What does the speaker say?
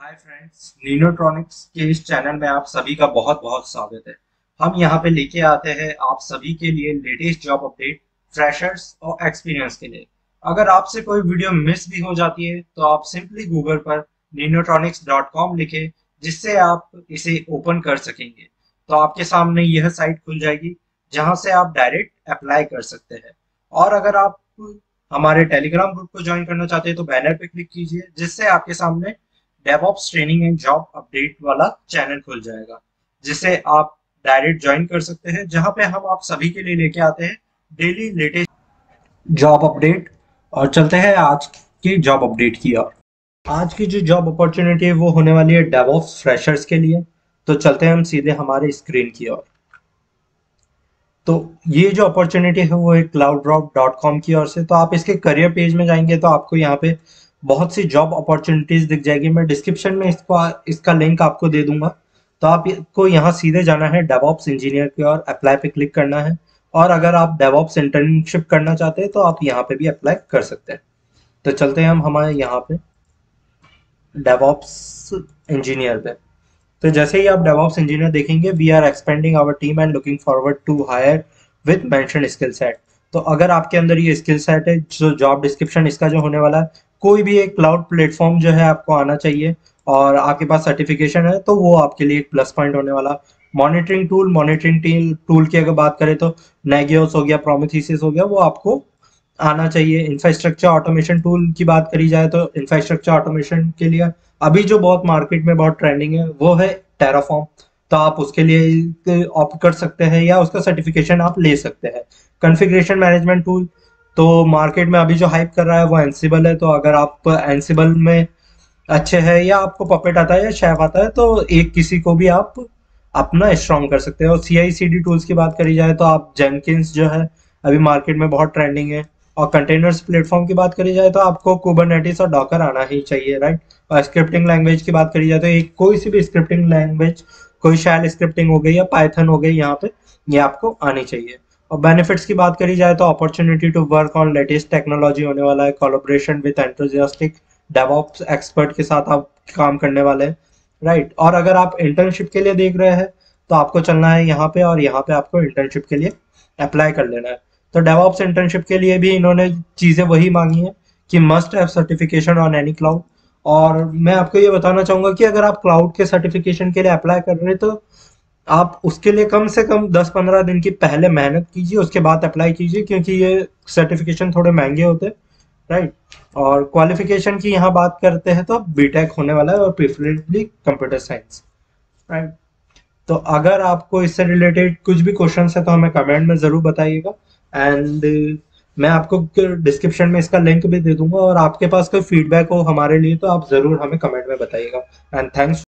Hi friends नीनोट्रॉनिक्स के इस channel में आप सभी का बहुत बहुत स्वागत है। हम यहाँ पे लेके आते हैं आप सभी के लिए लेटेस्ट जॉब अपडेट फ्रेशर्स और एक्सपीरियंस के लिए। अगर आपसे कोई वीडियो मिस भी हो जाती है तो आप सिंपली गूगल पर ninotronics.com लिखे, जिससे आप इसे ओपन कर सकेंगे। तो आपके सामने यह साइट खुल जाएगी, जहाँ से आप डायरेक्ट अप्लाई कर सकते हैं। और अगर आप हमारे टेलीग्राम ग्रुप को ज्वाइन करना चाहते हैं तो बैनर पे क्लिक कीजिए, जिससे आपके सामने DevOps training and job update वाला चैनल खुल जाएगा, जिसे आप डायरेक्ट ज्वाइन कर सकते हैं, जहाँ पे हम आप सभी के लिए लेके आते हैं डेली लेटेस्ट जॉब अपडेट और चलते हैं आज की जॉब अपडेट की ओर। आज की जो जॉब अपॉर्चुनिटी है, वो होने वाली है डेवऑप्स फ्रेशर्स के लिए। तो चलते हैं हम सीधे हमारे स्क्रीन की ओर। तो ये जो अपॉर्चुनिटी है, वो है क्लाउड ड्रॉप डॉट कॉम की ओर से। तो आप इसके करियर पेज में जाएँगे तो आपको यहाँ पे बहुत सी जॉब अपॉर्चुनिटीज़ दिख जाएगी। मैं डिस्क्रिप्शन में इसको इसका लिंक आपको दे दूँगा। तो आपको यहाँ सीधे जाना है डेवॉप्स इंजीनियर की ओर अप्लाई पे क्लिक करना है। और अगर आप डेवॉप्स इंटर्नशिप करना चाहते हैं तो आप यहाँ पे भी अप्लाई कर सकते हैं। तो चलते हैं हम हमारे यहाँ पे डेवॉप्स इंजीनियर पे। तो जैसे ही आप डेवॉप्स इंजीनियर देखेंगे we are expanding our team and looking forward to hire with mention skill set तो अगर आपके अंदर ये स्किल सेट है, जो जॉब डिस्क्रिप्शन इसका जो होने वाला है कोई भी एक क्लाउड प्लेटफॉर्म जो है आपको आना चाहिए और आपके पास सर्टिफिकेशन है तो वो आपके लिए एक प्लस पॉइंट होने वाला। मॉनिटरिंग टूल मॉनिटरिंग टूल की अगर बात करें तो नेगियोस हो गया प्रोमिथिस हो गया, वो आपको आना चाहिए। इंफ्रास्ट्रक्चर ऑटोमेशन टूल की बात करी जाए तो इंफ्रास्ट्रक्चर ऑटोमेशन के लिए अभी जो बहुत मार्केट में बहुत ट्रेंडिंग है, वो है टेराफॉर्म तो आप उसके लिए ऑप्ट कर सकते हैं या उसका सर्टिफिकेशन आप ले सकते हैं। कॉन्फ़िगरेशन मैनेजमेंट टूल तो मार्केट में अभी जो हाइप कर रहा है वो एनसीबल है तो अगर आप एनसीबल में अच्छे है या आपको पपेट आता है या शेफ आता है तो एक किसी को भी आप अपना स्ट्रॉन्ग कर सकते हैं। और सी आई सी डी टूल्स की बात करी जाए तो आप जेनकिंस जो है, अभी मार्केट में बहुत ट्रेंडिंग है। और कंटेनर्स प्लेटफॉर्म की बात करी जाए तो आपको कुबरनेटिस और डॉकर आना ही चाहिए राइट और स्क्रिप्टिंग लैंग्वेज की बात करी जाए तो एक कोई सी भी स्क्रिप्टिंग लैंग्वेज कोई शैल स्क्रिप्टिंग हो गई या पाइथन हो गई यहाँ पे, ये आपको आनी चाहिए। और बेनिफिट्स की बात करी जाए तो opportunity to work on latest technology होने वाला है collaboration with enthusiastic DevOps expert के साथ आप काम करने वाले हैं राइट और अगर आप इंटर्नशिप के लिए देख रहे हैं तो आपको चलना है यहाँ पे और यहाँ पे आपको इंटर्नशिप के लिए अप्लाई कर लेना है। तो डेवॉप्स इंटर्नशिप के लिए भी इन्होंने चीज़ें वही मांगी हैं कि must have certification on any cloud और मैं आपको ये बताना चाहूँगा कि अगर आप क्लाउड के सर्टिफिकेशन के लिए अप्लाई कर रहे हैं तो आप उसके लिए कम से कम 10-15 दिन की पहले मेहनत कीजिए, उसके बाद अप्लाई कीजिए, क्योंकि ये सर्टिफिकेशन थोड़े महँगे होते हैं राइट और क्वालिफिकेशन की यहाँ बात करते हैं तो बीटेक होने वाला है और प्रिफरेबली कंप्यूटर साइंस राइट तो अगर आपको इससे रिलेटेड कुछ भी क्वेश्चन है तो हमें कमेंट में ज़रूर बताइएगा एंड मैं आपको डिस्क्रिप्शन में इसका लिंक भी दे दूँगा और आपके पास कोई फीडबैक हो हमारे लिए तो आप ज़रूर हमें कमेंट में बताइएगा एंड थैंक्स